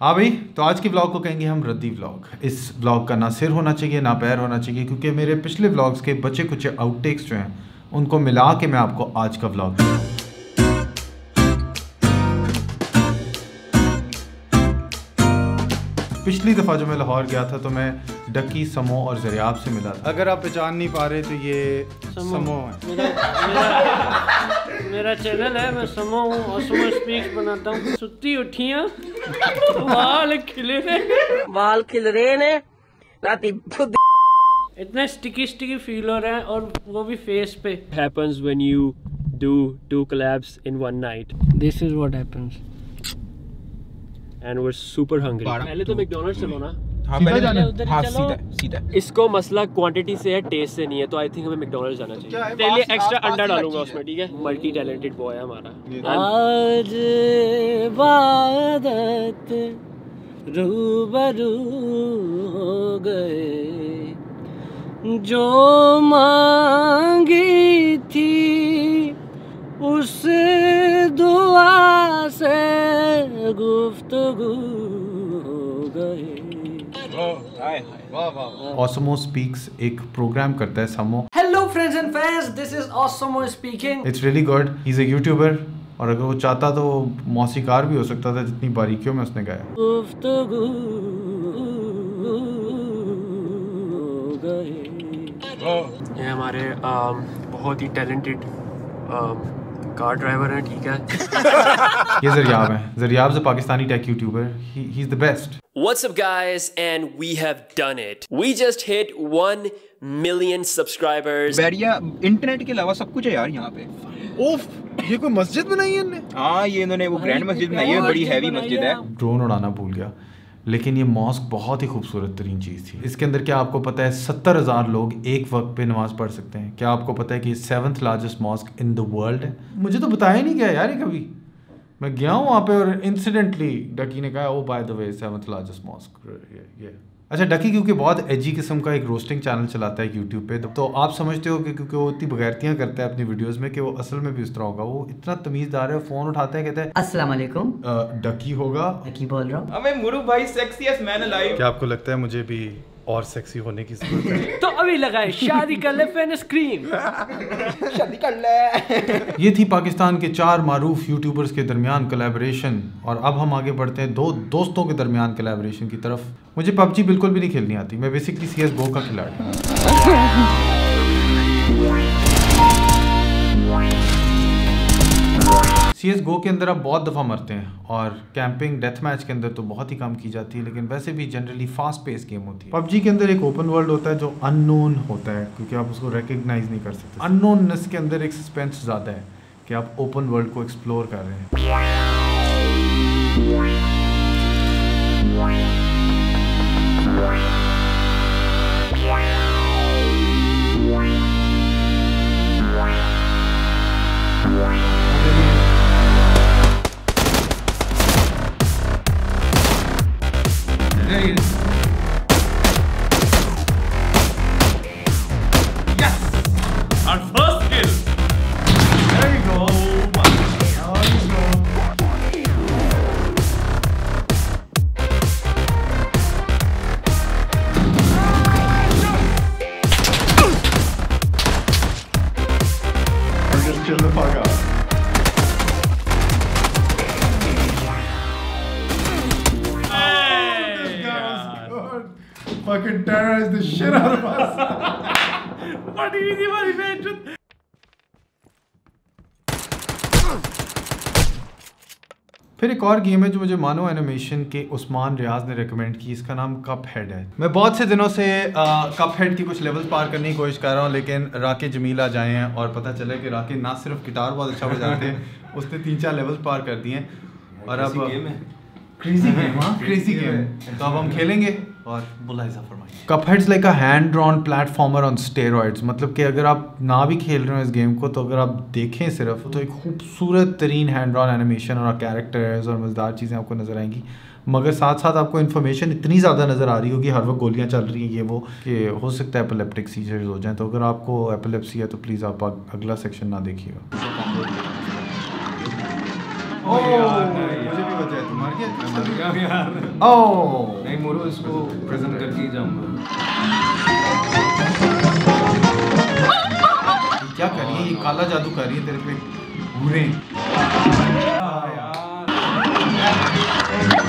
ہاں بھائی تو آج کی بلاگ کو کہیں گے ہم ردی بلاگ اس بلاگ کا نہ سر ہونا چاہیے نہ پیر ہونا چاہیے کیونکہ میرے پچھلے بلاگز کے بچے کچھ آؤٹ ٹیکس جو ہیں ان کو ملا کے میں آپ کو آج کا بلاگ پچھلی دفعہ جو میں لاہور گیا تھا تو میں ڈکی سمو اور زریاب سے ملا تھا۔ اگر آپ پہچان نہیں پا رہے تو یہ سمو ہے۔ میرا چینل ہے میں سمو ہوں اور سمو اسپیکس بناتا ہوں۔ ستی اٹھیاں وال کھلے نے وال کھل رہے نے۔ راتی اتنے سٹکی سٹکی فیل ہو رہے ہیں اور وہ بھی فیس پہ۔ Happens when you do two collabs in one night. This is what happens. And we're super hungry. پہلے تو میکڈونلڈ سے لو نا ہاں، اس کو مسئلہ کوانٹٹی سے ہے ٹیسٹ سے نہیں ہے تو آئی تھنک ہمیں میک جانا چاہیے۔ پہلے ایکسٹرا انڈا ڈالوں گا اس میں ٹھیک ہے؟ ملٹی ٹیلنٹڈ بوائے ہے ہمارا۔ ہاں۔ آج عبادت روبرو ہو گئے۔ جو مانگی تھی اس دعا سے گفتگو یوٹیوبر اور اگر وہ چاہتا تو وہ موسیقار بھی ہو سکتا تھا جتنی باریکیوں میں اس نے گایا یہ ہمارے بہت ہی ٹیلنٹڈ کار ڈرائیور ہیں ٹھیک ہے یہ زریاب ہیں زریاب سے Pakistani tech YouTuber he is the best What's up guys? And we have done it. We just hit 1 million subscribers. بیریا انٹرنیٹ کے علاوہ سب کچھ ہے یار یہاں پہ اوف یہ کوئی مسجد بنائی ہے ہاں یہ انہوں نے وہ گرینڈ مسجد بنائی ہے بڑی ہیوی مسجد ہے ڈرون اڑانا بھول گیا لیکن یہ ماسک بہت ہی خوبصورت ترین چیز تھی اس کے اندر کیا آپ کو پتہ ہے ستر ہزار لوگ ایک وقت پہ نماز پڑھ سکتے ہیں کیا آپ کو پتہ ہے کہ یہ seventh largest mosque in the world ہے مجھے تو بتایا نہیں گیا یار یہ کبھی میں گیا ہوں وہاں پہ اور انسیڈنٹلی ڈکی نے کہا وہ by the way seventh largest mosque اچھا ڈکی کیونکہ بہت ایجی قسم کا ایک روسٹنگ چینل چلاتا ہے یوٹیوب پہ تو آپ سمجھتے ہو کہ کیونکہ وہ اتنی بغیرتیاں کرتا ہے اپنی ویڈیوز میں کہ وہ اصل میں بھی اس طرح ہوگا۔ وہ اتنا تمیز دار ہے فون اٹھاتا ہے کہتے ہیں السلام علیکم۔ uh, ڈکی ہوگا۔ ڈکی بول رہا ہوں۔ میں مرو بھائی سیکسی مین الائیو کیا آپ کو لگتا ہے مجھے بھی اور سیکسی ہونے کی ضرورت ہے۔ تو ابھی لگائے شادی کر لے فین اسکرین شادی کر لے۔ یہ تھی پاکستان کے چار معروف یوٹیوبرز کے درمیان کلیبریشن اور اب ہم آگے بڑھتے ہیں دو دوستوں کے درمیان کلیبریشن کی طرف۔ مجھے پب جی بالکل بھی نہیں کھیلنی آتی میں بیسکلی سی ایس گو کا کھلاڑی سی ایس گو کے اندر آپ بہت دفعہ مرتے ہیں اور کیمپنگ ڈیتھ میچ کے اندر تو بہت ہی کم کی جاتی ہے لیکن ویسے بھی جنرلی فاسٹ پیس گیم ہوتی ہے۔ پب جی کے اندر ایک اوپن ورلڈ ہوتا ہے جو ان نون ہوتا ہے کیونکہ آپ اس کو ریکگنائز نہیں کر سکتے۔ ان نس کے اندر ایک سسپینس زیادہ ہے کہ آپ اوپن ورلڈ کو ایکسپلور کر رہے ہیں۔ fucking terrorized the shit out of us. what do you do, what imagine? پھر ایک اور گیم ہے جو مجھے مانو اینیمیشن کے عثمان ریاض نے ریکمینڈ کی اس کا نام کپ ہیڈ ہے۔ میں بہت سے دنوں سے کپ ہیڈ کی کچھ لیولز پار کرنے کی کوشش کر رہا ہوں لیکن راکے جمیل آ جائے ہیں اور پتہ چلے کہ راکے نہ صرف گٹار بہت اچھا بجاتے ہیں اس نے تین چار لیولز پار کر دی ہیں۔ اور اب کریزی گیم ہے کریزی گیم ہاں، ہے۔ تو اب ہم کھیلیں گے۔ اور ملاحظہ فرمائیے۔ Cuphead's like a hand drawn platformer on steroids مطلب کہ اگر آپ نہ بھی کھیل رہے ہو اس گیم کو، تو اگر آپ دیکھیں صرف، تو ایک خوبصورت ترین ہینڈ ڈرون اینیمیشن اور کیریکٹرز اور مزدار چیزیں آپ کو نظر آئیں گی۔ مگر ساتھ ساتھ آپ کو انفارمیشن اتنی زیادہ نظر آ رہی ہوگی ہر وقت گولیاں چل رہی ہیں یہ وہ کہ ہو سکتا ہے اپلیپٹک سیزرز ہو جائیں۔ تو اگر آپ کو اپلیپسی ہے تو پلیز آپ اگلا سیکشن نہ دیکھیے گا۔ کیا کر رہی ہے؟ یہ کالا جادو کر رہی ہے تیرے پہ۔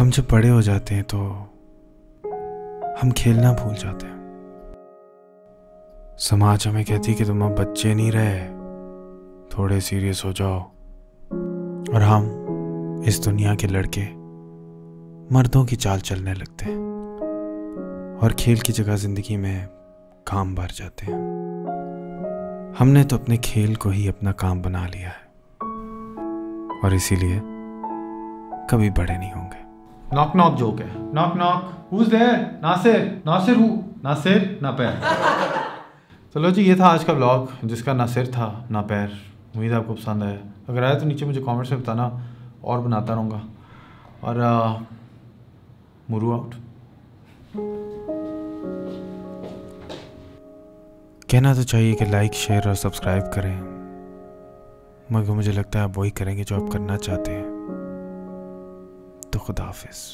ہم جب بڑے ہو جاتے ہیں تو ہم کھیلنا بھول جاتے ہیں۔ سماج ہمیں کہتی کہ تم اب بچے نہیں رہے، تھوڑے سیریس ہو جاؤ۔ اور ہم اس دنیا کے لڑکے مردوں کی چال چلنے لگتے ہیں۔ اور کھیل کی جگہ زندگی میں کام بھر جاتے ہیں۔ ہم نے تو اپنے کھیل کو ہی اپنا کام بنا لیا ہے۔ اور اسی لیے کبھی بڑے نہیں ہوں گے۔ ناک ناک جوک ہے ناک ناک ہوز دیر ناصر ناصر ہو ناصر نہ پیر چلو جی یہ تھا آج کا بلاگ جس کا نہ سر تھا نہ پیر امید آپ کو پسند آیا۔ اگر آیا تو نیچے مجھے کامنٹس میں بتانا اور بناتا رہوں گا۔ اور مرو آؤٹ کہنا تو چاہیے کہ لائک شیئر اور سبسکرائب کریں۔ مگر مجھے لگتا ہے آپ وہی کریں گے جو آپ کرنا چاہتے ہیں۔ تو خدا حافظ۔